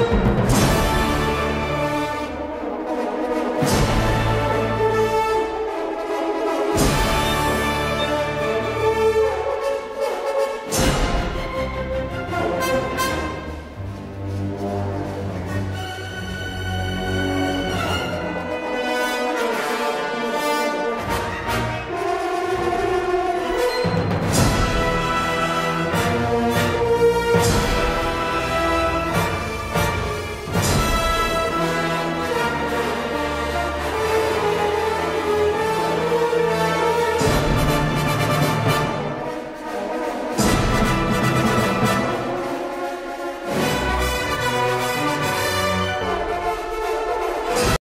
Música